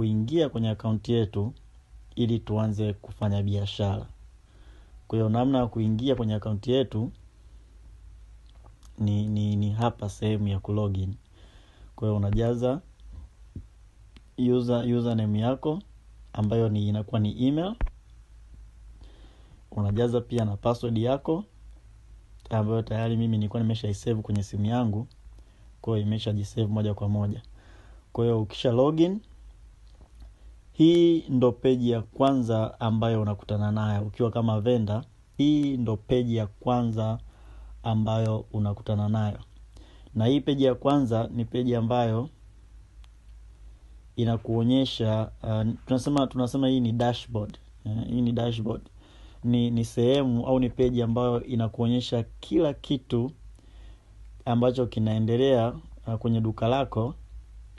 kuingia kwenye akaunti yetu ili tuanze kufanya biashara. Kwa hiyo namna ya kuingia kwenye akaunti yetu ni, ni, ni hapa sehemu ya kulogin. Kwa hiyo unajaza user username yako ambayo ni inakuwa ni email. Unajaza pia na password yako ambayo tayari mimi nilikuwa nimeshaisave kwenye simu yangu. Kwa hiyo imeshajisave moja kwa moja. Kwa hiyo ukisha login hii ndo peji ya kwanza ambayo unakutana nayo ukiwa kama venda hii ndo peji ya kwanza ambayo unakutana nayo. Na hii peji ya kwanza ni peji ambayo inakuonyesha uh, tunasema tunasema hii ni dashboard. Uh, hii ni dashboard. Ni ni sehemu au ni peji ambayo inakuonyesha kila kitu ambacho kinaendelea uh, kwenye duka lako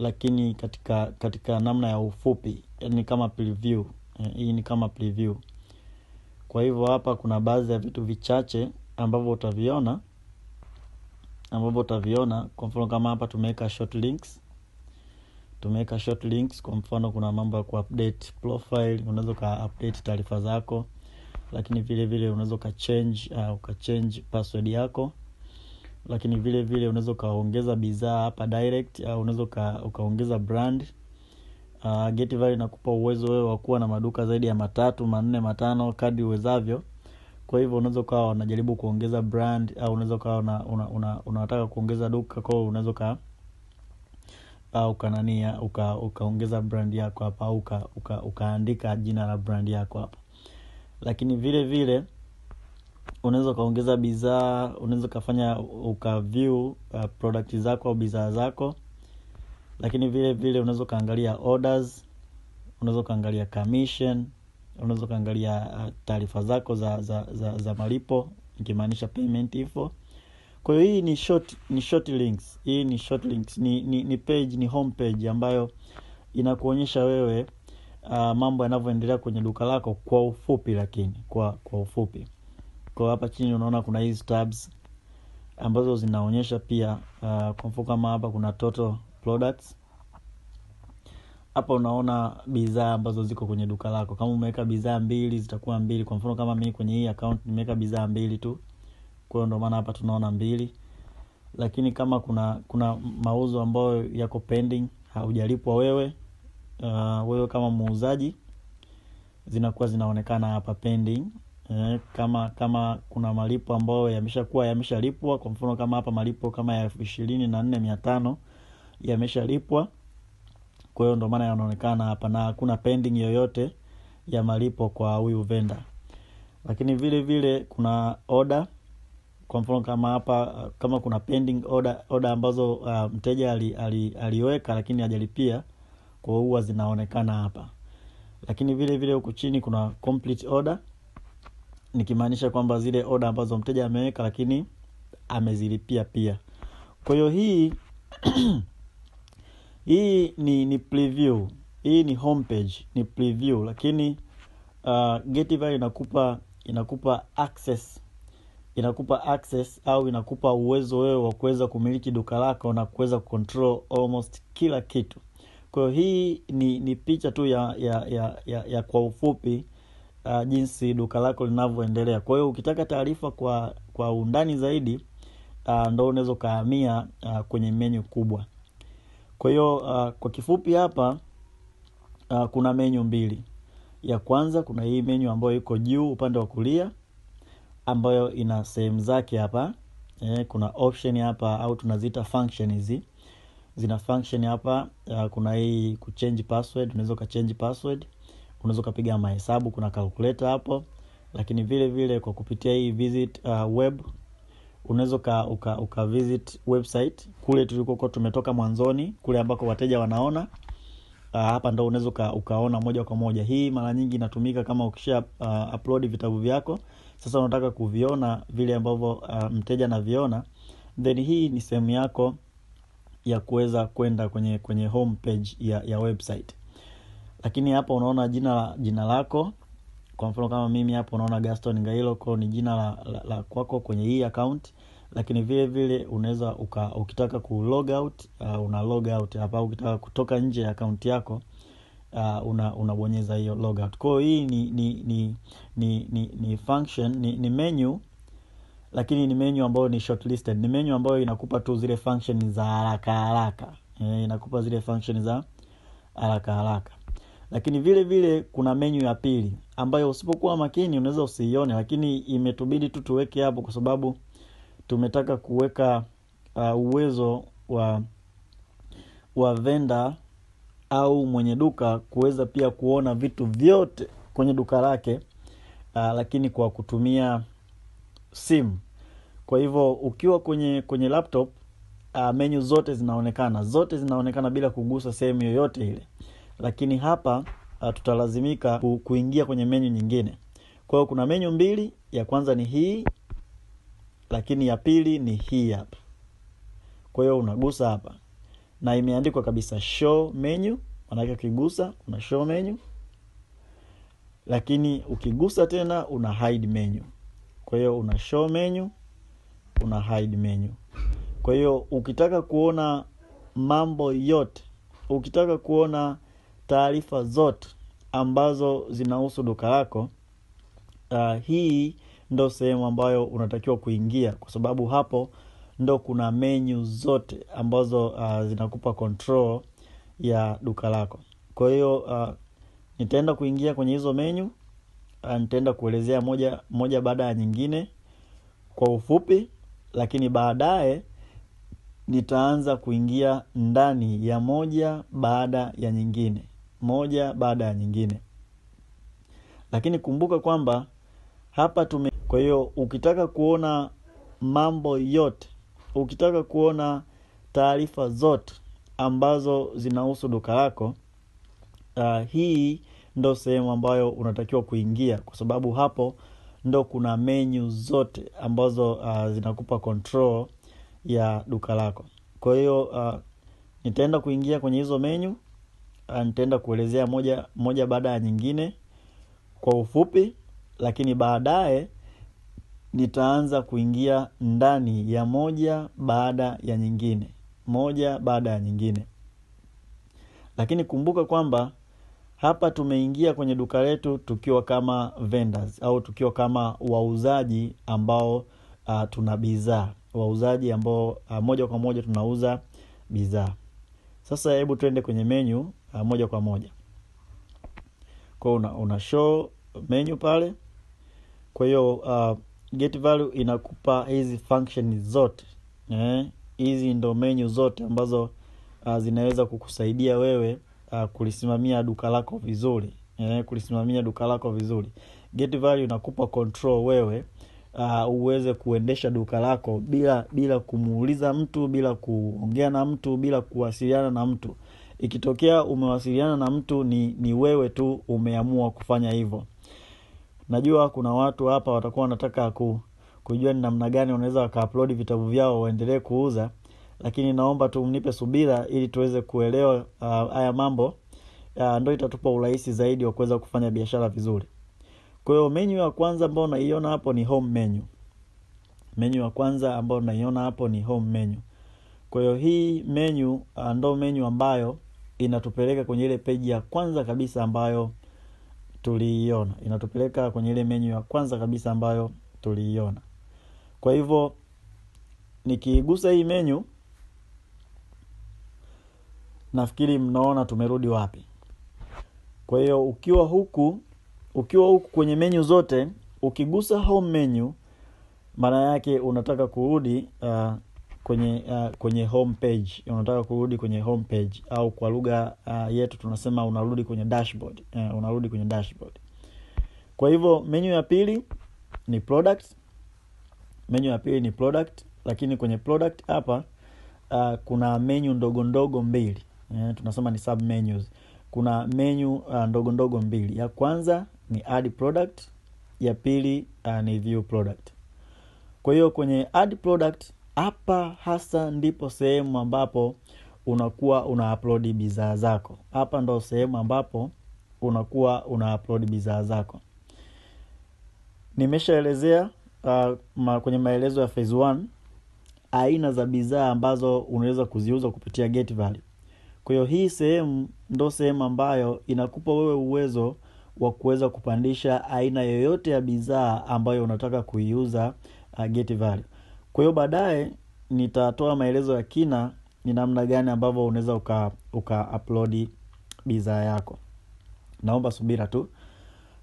lakini katika katika namna ya ufupi ni kama preview uh, hii ni kama preview. Kwa hivyo hapa kuna baadhi ya vitu vichache ambavyo utaviona ambavyo utaviona. Kwa mfano kama hapa tumeweka short links. Tumeweka short links kwa mfano kuna mambo ya kuupdate profile unaweza uka update taarifa zako. Lakini vile vile unaweza ukachange uh, ukachange password yako lakini vile vile unaweza ukaongeza bidhaa hapa direct au unaweza uka, ukaongeza brand. Uh, Get Value inakupa uwezo wewe wa kuwa na maduka zaidi ya matatu manne matano kadi uwezavyo. Kwa hivyo unaweza ukawa unajaribu kuongeza brand au unaweza ukawa una, una, una, unataka kuongeza duka kwao unaweza uka au ukanania uka ukaongeza brand yako hapa au uka, uka, ukaandika jina la brand yako hapa. Lakini vile vile unaweza ukaongeza bidhaa unaweza ukafanya ukaview uh, product zako au bidhaa zako. Lakini vile vile unaweza ukaangalia orders unaweza ukaangalia commission unaweza ukaangalia uh, taarifa zako za, za, za, za malipo ikimaanisha payment info. Kwa hiyo hii ni short ni short links. Hii ni short links. Ni, ni, ni page ni home page ambayo inakuonyesha wewe uh, mambo yanavyoendelea kwenye duka lako kwa ufupi lakini kwa kwa ufupi kwa hapa chini unaona kuna hizi tabs ambazo zinaonyesha pia uh, kwa mfano kama hapa kuna total products. Hapa unaona bidhaa ambazo ziko kwenye duka lako. Kama umeweka bidhaa mbili zitakuwa mbili. Kwa mfano kama mimi kwenye hii account nimeweka bidhaa mbili tu. Kwa hiyo ndio maana hapa tunaona mbili. Lakini kama kuna kuna mauzo ambayo yako pending haujalipwa wewe uh, wewe kama muuzaji zinakuwa zinaonekana hapa pending eh, kama kama kuna malipo ambayo yameshakuwa yameshalipwa kwa mfano kama hapa malipo kama ya elfu ishirini na nne mia tano yameshalipwa. Kwa hiyo ndio maana yanaonekana hapa na hakuna pending yoyote ya malipo kwa huyu venda lakini vile vile kuna order kwa mfano kama hapa kama kuna pending order, order ambazo uh, mteja ali, ali, aliweka lakini hajalipia kwa huwa zinaonekana hapa. Lakini vile vile huku chini kuna complete order nikimaanisha kwamba zile oda ambazo mteja ameweka lakini amezilipia pia. Kwa hiyo hii hii ni ni preview. Hii ni homepage ni preview. Lakini uh, Getvalley inakupa inakupa access. Inakupa access au inakupa uwezo wewe wa kuweza kumiliki duka lako na kuweza control almost kila kitu. Kwa hiyo hii ni ni picha tu ya ya ya, ya, ya kwa ufupi uh, jinsi duka lako linavyoendelea. Kwa hiyo ukitaka taarifa kwa kwa undani zaidi uh, ndo unaweza ukahamia uh, kwenye menyu kubwa. Kwa hiyo uh, kwa kifupi hapa uh, kuna menyu mbili. Ya kwanza kuna hii menyu ambayo iko juu upande wa kulia ambayo ina sehemu zake hapa. Eh, kuna option hapa au tunaziita function hizi. Zina function hapa uh, kuna hii kuchange password unaweza ukachange password unaweza ukapiga mahesabu kuna calculator hapo lakini vile vile kwa kupitia hii visit uh, web unaweza uka, uka, uka visit website kule tulikokuwa tumetoka mwanzoni kule ambako wateja wanaona uh, hapa ndo unaweza uka, ukaona moja kwa moja. Hii mara nyingi inatumika kama ukisha uh, upload vitabu vyako. Sasa unataka kuviona vile ambavyo uh, mteja anaviona then hii ni sehemu yako ya kuweza kwenda kwenye kwenye home page ya, ya website lakini hapa unaona jina la jina lako. Kwa mfano kama mimi hapo unaona gaston ngailo ko ni jina la, la, la kwako kwenye hii account. Lakini vile vile unaweza ukitaka ku log out uh, una log out hapa ukitaka kutoka nje ya akaunti yako uh, una unabonyeza hiyo logout kwa kwao hii ni ni ni ni, ni, ni function ni, ni menu lakini ni menu ambayo ni shortlisted. Ni menu ambayo inakupa tu zile function za haraka haraka. E, inakupa zile function za haraka haraka lakini vile vile kuna menyu ya pili ambayo usipokuwa makini unaweza usiione lakini imetubidi tu tuweke hapo kwa sababu tumetaka kuweka uh, uwezo wa wa venda au mwenye duka kuweza pia kuona vitu vyote kwenye duka lake uh, lakini kwa kutumia simu. Kwa hivyo ukiwa kwenye kwenye laptop uh, menu zote zinaonekana. Zote zinaonekana bila kugusa sehemu yoyote ile lakini hapa uh, tutalazimika ku, kuingia kwenye menyu nyingine. Kwa hiyo kuna menyu mbili ya kwanza ni hii lakini ya pili ni hii hapa. Kwa hiyo unagusa hapa. Na imeandikwa kabisa show menu manake ukigusa una show menu. Lakini ukigusa tena una hide menu. Kwa hiyo una show menu una hide menu. Kwa hiyo ukitaka kuona mambo yote ukitaka kuona taarifa zote ambazo zinahusu duka lako uh, hii ndo sehemu ambayo unatakiwa kuingia kwa sababu hapo ndo kuna menyu zote ambazo uh, zinakupa control ya duka lako. Kwa hiyo uh, nitaenda kuingia kwenye hizo menyu uh, nitaenda kuelezea moja moja baada ya nyingine kwa ufupi lakini baadaye nitaanza kuingia ndani ya moja baada ya nyingine moja baada ya nyingine. Lakini kumbuka kwamba hapa tume kwa hiyo ukitaka kuona mambo yote ukitaka kuona taarifa zote ambazo zinahusu duka lako uh, hii ndo sehemu ambayo unatakiwa kuingia kwa sababu hapo ndo kuna menyu zote ambazo uh, zinakupa control ya duka lako. Kwa hiyo uh, nitaenda kuingia kwenye hizo menyu nitaenda kuelezea moja moja baada ya nyingine kwa ufupi lakini baadaye nitaanza kuingia ndani ya moja baada ya nyingine moja baada ya nyingine. Lakini kumbuka kwamba hapa tumeingia kwenye duka letu tukiwa kama vendors au tukiwa kama wauzaji ambao uh, tuna bidhaa wauzaji ambao uh, moja kwa moja tunauza bidhaa. Sasa hebu tuende kwenye menu uh, moja kwa moja Kwa una, una show menu pale kwa hiyo uh, get value inakupa hizi function zote hizi eh? ndo menu zote ambazo uh, zinaweza kukusaidia wewe uh, kulisimamia duka lako vizuri eh? kulisimamia duka lako vizuri get value inakupa control wewe uh, uweze kuendesha duka lako bila bila kumuuliza mtu bila kuongea na mtu bila kuwasiliana na mtu ikitokea umewasiliana na mtu ni ni wewe tu umeamua kufanya hivyo. Najua kuna watu hapa watakuwa wanataka ku, kujua ni namna gani wanaweza wakaupload vitabu vyao waendelee kuuza lakini naomba tu mnipe subira ili tuweze kuelewa uh, haya mambo uh, ndo itatupa urahisi zaidi wa kuweza kufanya biashara vizuri. Kwa hiyo menyu ya kwanza ambao naiona hapo ni home menu. Menyu ya kwanza ambayo naiona hapo ni home menu. Kwa hiyo hii menyu uh, ndo menyu ambayo inatupeleka kwenye ile peji ya kwanza kabisa ambayo tuliiona. Inatupeleka kwenye ile menyu ya kwanza kabisa ambayo tuliiona. Kwa hivyo nikiigusa hii menyu nafikiri mnaona tumerudi wapi. Kwa hiyo ukiwa huku ukiwa huku kwenye menyu zote ukigusa home menu maana yake unataka kurudi uh, kwenye uh, kwenye home page. Unataka kurudi kwenye home page au kwa lugha uh, yetu tunasema unarudi kwenye dashboard uh, unarudi kwenye dashboard. Kwa hivyo menu ya pili ni product. Menu ya pili ni product. Lakini kwenye product hapa uh, kuna menu ndogo ndogo mbili. Uh, tunasema ni sub menus kuna menu uh, ndogo ndogo mbili. Ya kwanza ni add product. Ya pili uh, ni view product. Kwa hiyo kwenye add product hapa hasa ndipo sehemu ambapo unakuwa una upload bidhaa zako. Hapa ndo sehemu ambapo unakuwa una upload bidhaa zako. Nimeshaelezea uh, ma, kwenye maelezo ya phase one aina za bidhaa ambazo unaweza kuziuza kupitia get value. Kwa hiyo hii sehemu ndo sehemu ambayo inakupa wewe uwezo wa kuweza kupandisha aina yoyote ya bidhaa ambayo unataka kuiuza uh, get value kwa hiyo baadaye nitatoa maelezo ya kina ni namna gani ambavyo unaweza uka, uka upload bidhaa yako. Naomba subira tu.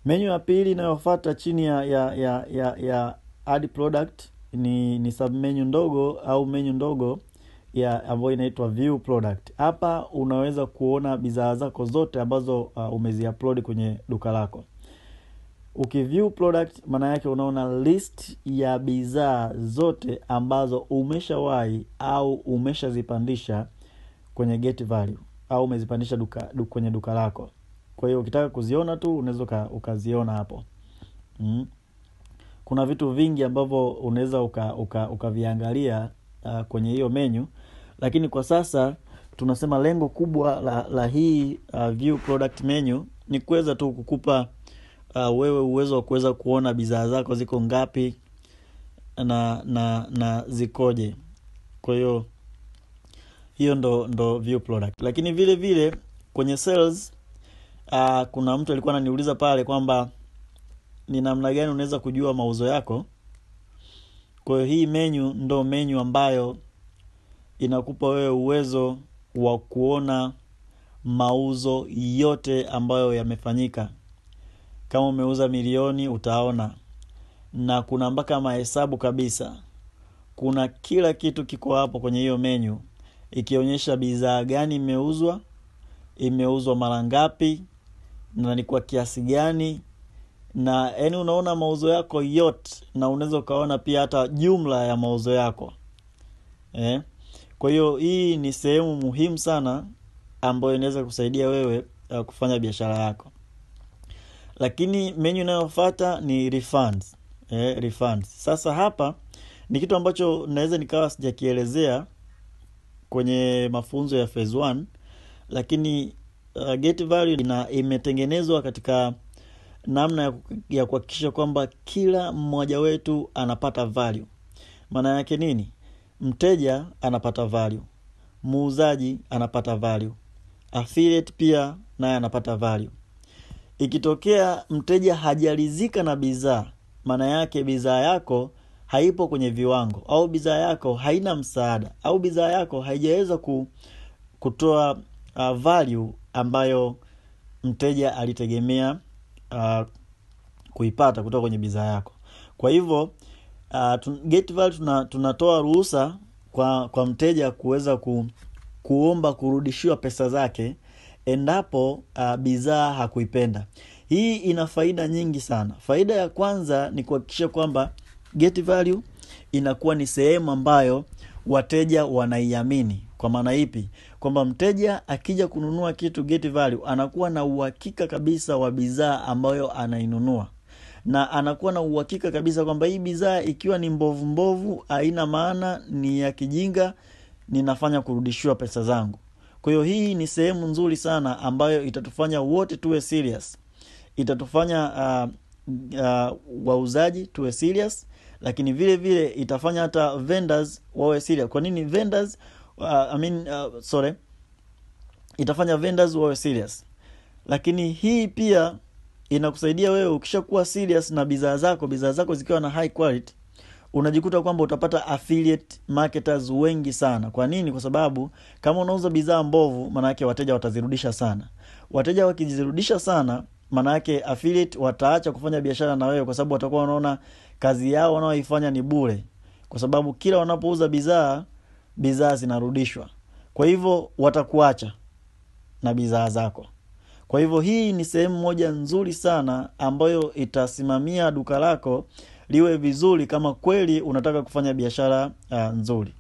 Menyu ya pili inayofata chini ya ya ya ya, ya add product ni ni submenu ndogo au menyu ndogo ya ambayo inaitwa view product. Hapa unaweza kuona bidhaa zako zote ambazo uh, umeziupload kwenye duka lako ukiview product maana yake unaona list ya bidhaa zote ambazo umeshawahi au umeshazipandisha kwenye get value au umezipandisha duka, du, kwenye duka lako. Kwa hiyo ukitaka kuziona tu unaweza ukaziona hapo. Mm. kuna vitu vingi ambavyo unaweza ukaviangalia uka, uka uh, kwenye hiyo menyu lakini kwa sasa tunasema lengo kubwa la, la hii uh, view product menu ni kuweza tu kukupa uh, wewe uwezo wa kuweza kuona bidhaa zako ziko ngapi na na na zikoje. Kwa hiyo hiyo ndo ndo view product. Lakini vile vile kwenye sales uh, kuna mtu alikuwa ananiuliza pale kwamba ni namna gani unaweza kujua mauzo yako. Kwa hiyo hii menyu ndo menyu ambayo inakupa wewe uwezo wa kuona mauzo yote ambayo yamefanyika kama umeuza milioni utaona. Na kuna mpaka mahesabu kabisa. Kuna kila kitu kiko hapo kwenye hiyo menyu ikionyesha bidhaa gani imeuzwa imeuzwa mara ngapi na ni kwa kiasi gani. Na yani unaona mauzo yako yote na unaweza ukaona pia hata jumla ya mauzo yako. Eh? kwa hiyo hii ni sehemu muhimu sana ambayo inaweza kusaidia wewe uh, kufanya biashara yako lakini menyu inayofata ni refunds. Eh, refunds. Sasa hapa ni kitu ambacho naweza nikawa sijakielezea kwenye mafunzo ya phase 1 lakini uh, get value ina imetengenezwa katika namna ya, ya kuhakikisha kwamba kila mmoja wetu anapata value. Maana yake nini? Mteja anapata value. Muuzaji anapata value. Affiliate pia naye anapata value ikitokea mteja hajalizika na bidhaa maana yake bidhaa yako haipo kwenye viwango au bidhaa yako haina msaada au bidhaa yako haijaweza ku, kutoa uh, value ambayo mteja alitegemea uh, kuipata kutoka kwenye bidhaa yako. Kwa hivyo uh, value tuna, tunatoa ruhusa kwa kwa mteja kuweza ku, kuomba kurudishiwa pesa zake endapo uh, bidhaa hakuipenda. Hii ina faida nyingi sana. Faida ya kwanza ni kuhakikisha kwamba get value inakuwa ni sehemu ambayo wateja wanaiamini. Kwa maana ipi? Kwamba mteja akija kununua kitu get value anakuwa na uhakika kabisa wa bidhaa ambayo anainunua. Na anakuwa na uhakika kabisa kwamba hii bidhaa ikiwa ni mbovu mbovu haina maana ni ya kijinga ninafanya kurudishiwa pesa zangu kwa hiyo hii ni sehemu nzuri sana ambayo itatufanya wote tuwe serious. Itatufanya uh, uh, wauzaji tuwe serious lakini vile vile itafanya hata vendors wawe serious. Kwa nini vendors? Uh, I mean, uh, sorry. Itafanya vendors wawe serious. Lakini hii pia inakusaidia wewe ukishakuwa serious na bidhaa zako bidhaa zako zikiwa na high quality unajikuta kwamba utapata affiliate marketers wengi sana. Kwa nini? Kwa sababu kama unauza bidhaa mbovu maanayake wateja watazirudisha sana. Wateja wakizirudisha sana maanayake affiliate wataacha kufanya biashara na wewe kwa sababu watakuwa wanaona kazi yao wanaoifanya ni bure. Kwa sababu kila wanapouza bidhaa bidhaa zinarudishwa. Kwa hivyo watakuacha na bidhaa zako. Kwa hivyo hii ni sehemu moja nzuri sana ambayo itasimamia duka lako liwe vizuri kama kweli unataka kufanya biashara uh, nzuri.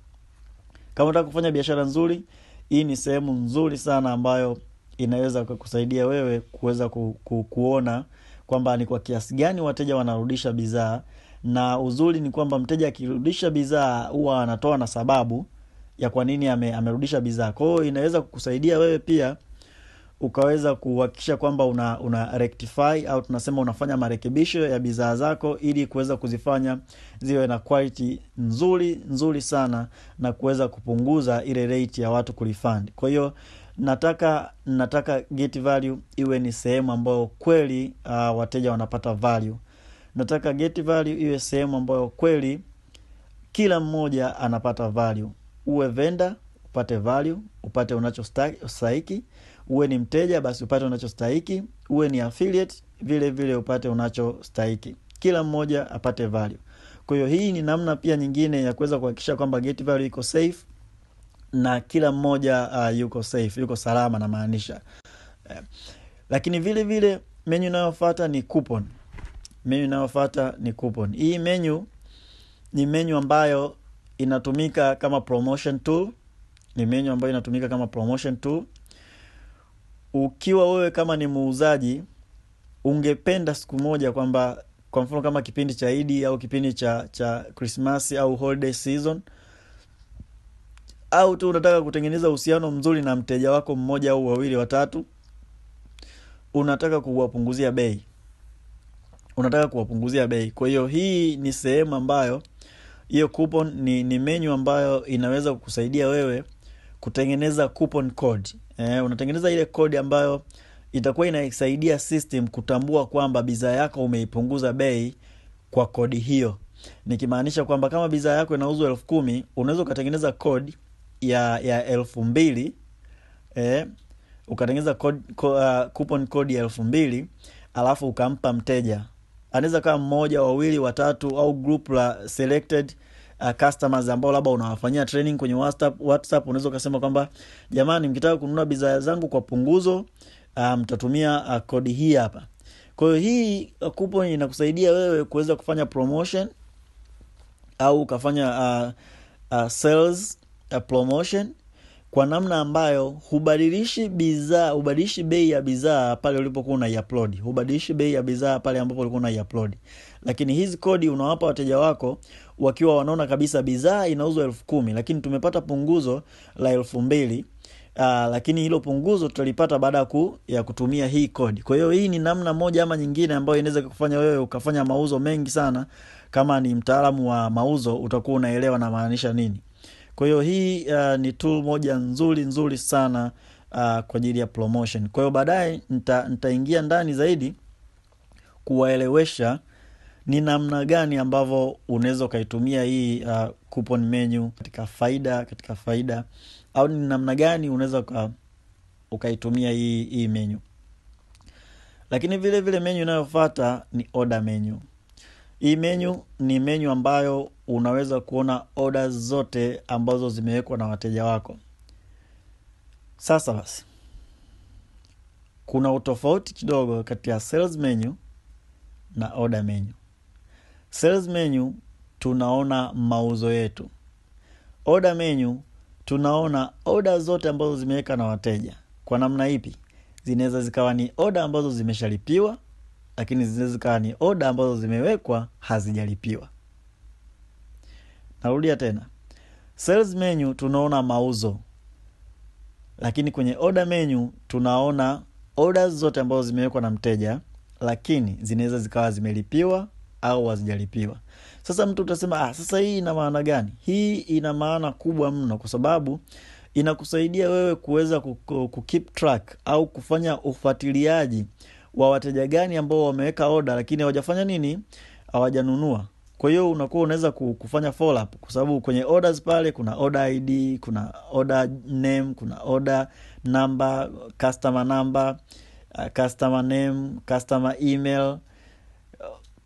Kama unataka kufanya biashara nzuri hii ni sehemu nzuri sana ambayo inaweza kusaidia wewe kuweza ku, ku, kuona kwamba ni kwa kiasi gani wateja wanarudisha bidhaa na uzuri ni kwamba mteja akirudisha bidhaa huwa anatoa na sababu ya kwa nini ame, amerudisha bidhaa. Kwa hiyo inaweza kukusaidia wewe pia ukaweza kuhakikisha kwamba una, una rectify au tunasema unafanya marekebisho ya bidhaa zako ili kuweza kuzifanya ziwe na quality nzuri nzuri sana na kuweza kupunguza ile rate ya watu kurefund kwa hiyo nataka nataka get value iwe ni sehemu ambayo kweli uh, wateja wanapata value. Nataka get value iwe sehemu ambayo kweli kila mmoja anapata value. Uwe venda upate value upate unachostahiki uwe ni mteja basi upate unachostahiki. Uwe ni affiliate vile vile upate unachostahiki. Kila mmoja apate value. Kwa hiyo hii ni namna pia nyingine ya kuweza kuhakikisha kwamba get value iko safe na kila mmoja uh, yuko safe yuko salama namaanisha uh, lakini vile vile menyu inayofata ni coupon. Menyu inayofata ni coupon. Hii menyu ni menyu ambayo inatumika kama promotion tool. Ni menyu ambayo inatumika kama promotion tool ukiwa wewe kama ni muuzaji ungependa siku moja kwamba kwa mfano kama kipindi cha idi au kipindi cha cha krismasi au holiday season au tu unataka kutengeneza uhusiano mzuri na mteja wako mmoja au wawili watatu unataka kuwapunguzia bei. Unataka kuwapunguzia bei. Kwa hiyo hii ni sehemu ambayo hiyo coupon ni, ni menyu ambayo inaweza kukusaidia wewe kutengeneza coupon code eh, unatengeneza ile kodi ambayo itakuwa inaisaidia system kutambua kwamba bidhaa yako umeipunguza bei kwa kodi hiyo. Nikimaanisha kwamba kama bidhaa yako inauzwa elfu kumi unaweza ukatengeneza kodi ya ya elfu mbili eh, ukatengeneza uh, coupon code ya elfu mbili alafu ukampa mteja. Anaweza kawa mmoja wawili watatu au group la selected uh, customers ambao labda unawafanyia training kwenye whatsapp, WhatsApp unaweza ukasema kwamba jamani mkitaka kununua bidhaa zangu kwa punguzo mtatumia um, uh, kodi hii hapa. Kwa hiyo hii uh, coupon inakusaidia wewe kuweza kufanya promotion au ukafanya uh, uh, sales uh, promotion kwa namna ambayo hubadilishi bidhaa hubadilishi bei ya bidhaa pale ulipokuwa unaiupload. Hubadilishi bei ya bidhaa pale ambapo ulikuwa unaiupload. Lakini hizi kodi unawapa wateja wako wakiwa wanaona kabisa bidhaa inauzwa elfu kumi lakini tumepata punguzo la elfu mbili Uh, lakini hilo punguzo tutalipata baada ku, ya kutumia hii kodi. Kwa hiyo hii ni namna moja ama nyingine ambayo inaweza kufanya wewe ukafanya mauzo mengi sana. Kama ni mtaalamu wa mauzo utakuwa unaelewa namaanisha nini kwa hiyo hii uh, ni tool moja nzuri nzuri sana uh, kwa ajili ya promotion. Kwa hiyo baadaye nitaingia ndani zaidi kuwaelewesha ni namna gani ambavyo unaweza ukaitumia hii uh, coupon menu katika faida katika faida au ni namna gani unaweza uka, ukaitumia hii, hii menu. Lakini vile vile menu inayofata ni order menu hii menu ni menu ambayo unaweza kuona oda zote ambazo zimewekwa na wateja wako. Sasa basi kuna utofauti kidogo kati ya sales menu na order menu. Sales menu tunaona mauzo yetu. Order menu tunaona oda zote ambazo zimeweka na wateja. Kwa namna ipi? Zinaweza zikawa ni oda ambazo zimeshalipiwa lakini zinaweza ni oda ambazo zimewekwa hazijalipiwa. Narudia tena. Sales menu tunaona mauzo lakini kwenye order menu tunaona orders zote ambazo zimewekwa na mteja lakini zinaweza zikawa zimelipiwa au hazijalipiwa. Sasa mtu utasema ah, sasa hii ina maana gani? Hii ina maana kubwa mno kwa sababu inakusaidia wewe kuweza kukeep track au kufanya ufuatiliaji wa wateja gani ambao wameweka oda lakini hawajafanya nini? Hawajanunua. Kwa hiyo unakuwa unaweza kufanya follow up kwa sababu kwenye orders pale kuna order id kuna order name kuna order number customer number uh, customer name customer email.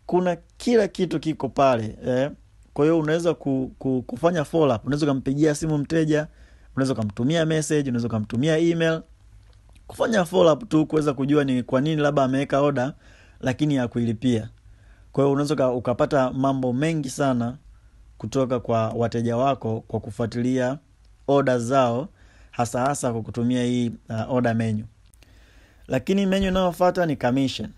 Kuna kila kitu kiko pale eh? kwa hiyo unaweza ku, ku, kufanya follow up. Unaweza ukampigia simu mteja unaweza ukamtumia message unaweza ukamtumia email kufanya follow up tu kuweza kujua ni kwa nini labda ameweka oda lakini ya kuilipia. Kwa hiyo unaweza ukapata mambo mengi sana kutoka kwa wateja wako kwa kufuatilia oda zao hasa hasa kwa kutumia hii uh, order menu. Lakini menu inayofata ni commission.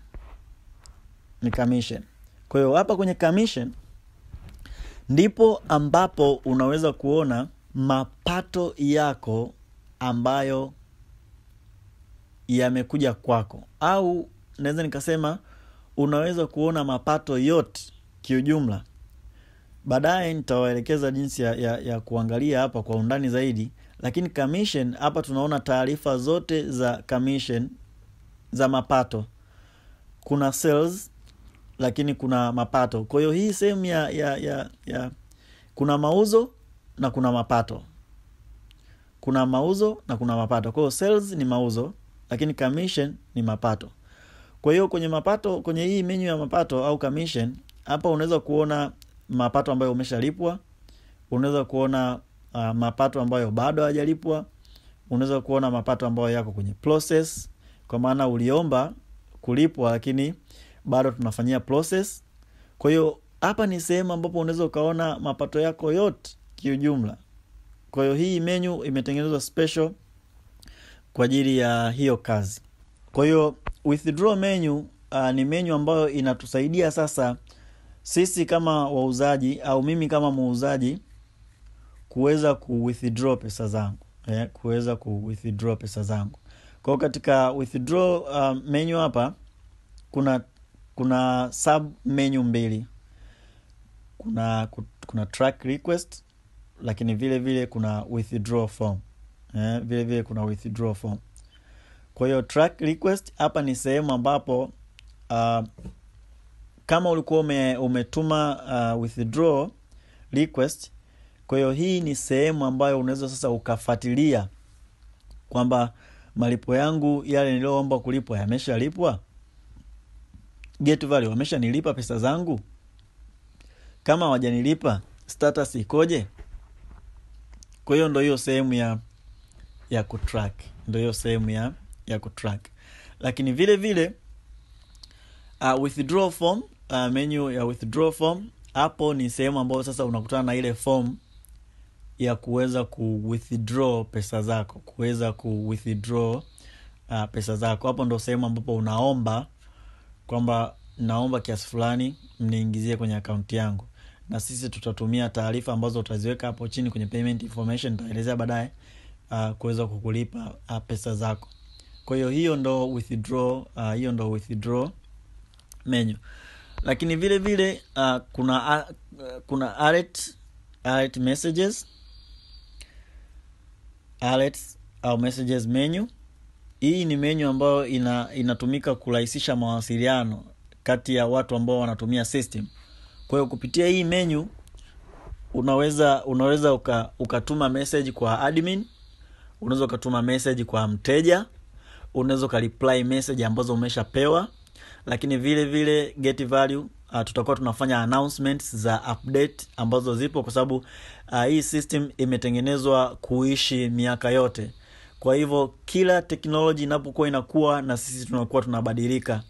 Ni commission. Kwa hiyo hapa kwenye commission ndipo ambapo unaweza kuona mapato yako ambayo yamekuja kwako. Au naweza nikasema unaweza kuona mapato yote kiujumla. Baadaye nitawaelekeza jinsi ya, ya, ya kuangalia hapa kwa undani zaidi lakini commission hapa tunaona taarifa zote za commission za mapato. Kuna sales lakini kuna mapato. Kwa hiyo hii sehemu ya, ya, ya, ya kuna mauzo na kuna mapato. Kuna mauzo na kuna mapato. Kwa hiyo sales ni mauzo lakini commission ni mapato. Kwa hiyo kwenye mapato kwenye hii menyu ya mapato au commission hapa unaweza kuona mapato ambayo umeshalipwa unaweza kuona uh, mapato ambayo bado hayajalipwa unaweza kuona mapato ambayo yako kwenye process. Kwa maana uliomba kulipwa lakini bado tunafanyia process. Kwa hiyo hapa ni sehemu ambapo unaweza ukaona mapato yako yote kiujumla. Kwa hiyo hii menyu imetengenezwa special kwa ajili ya hiyo kazi. Kwa hiyo withdraw menu uh, ni menu ambayo inatusaidia sasa sisi kama wauzaji au mimi kama muuzaji kuweza kuwithdraw pesa zangu eh, kuweza kuwithdraw pesa zangu. Kwa hiyo katika withdraw uh, menu hapa kuna kuna sub menu mbili. Kuna kuna track request lakini vile vile kuna withdraw form eh, vile vile kuna withdraw form. Kwa hiyo track request hapa ni sehemu ambapo uh, kama ulikuwa ume, umetuma uh, withdraw request kwa hiyo hii ni sehemu ambayo unaweza sasa ukafuatilia kwamba malipo yangu yale niliyoomba kulipwa yameshalipwa? Get value wameshanilipa pesa zangu? Kama wajanilipa status ikoje? Kwa hiyo ndo hiyo sehemu ya ya kutrack. Ndo hiyo sehemu ya ya kutrack. Lakini vile vile uh, withdraw form uh, menu ya withdraw form hapo ni sehemu ambayo sasa unakutana na ile form ya kuweza ku withdraw pesa zako kuweza ku withdraw uh, pesa zako. Hapo ndo sehemu ambapo unaomba kwamba naomba kiasi fulani mniingizie kwenye akaunti yangu. Na sisi tutatumia taarifa ambazo utaziweka hapo chini kwenye payment information nitaelezea baadaye uh, kuweza kukulipa uh, pesa zako. Kwa hiyo hiyo ndo withdraw uh, hiyo ndo withdraw menu. Lakini vile vile uh, kuna uh, kuna alert, alert messages alert au messages menu. Hii ni menu ambayo ina inatumika kurahisisha mawasiliano kati ya watu ambao wanatumia system. Kwa hiyo kupitia hii menyu unaweza unaweza uka, ukatuma message kwa admin unaweza ukatuma message kwa mteja unaweza ukareply message ambazo umeshapewa lakini vile vile get value uh, tutakuwa tunafanya announcements za update ambazo zipo kwa sababu uh, hii system imetengenezwa kuishi miaka yote. Kwa hivyo kila teknoloji inapokuwa inakuwa na sisi tunakuwa tunabadilika.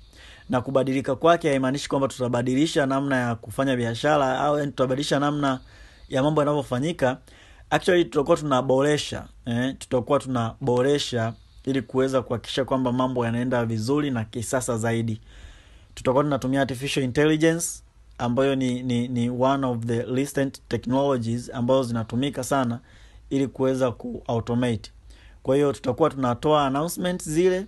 Na kubadilika kwake haimaanishi kwamba tutabadilisha namna ya kufanya biashara au tutabadilisha namna ya mambo yanavyofanyika actually tutakuwa tunaboresha eh, tutakuwa tunaboresha ili kuweza kuhakikisha kwamba mambo yanaenda vizuri na kisasa zaidi. Tutakuwa tunatumia artificial intelligence ambayo ni, ni, ni one of the recent technologies ambazo zinatumika sana ili kuweza kuautomate kwa hiyo tutakuwa tunatoa announcement zile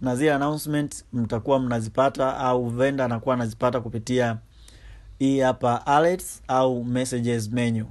na zile announcement mtakuwa mnazipata au venda anakuwa anazipata kupitia hii hapa alerts au messages menu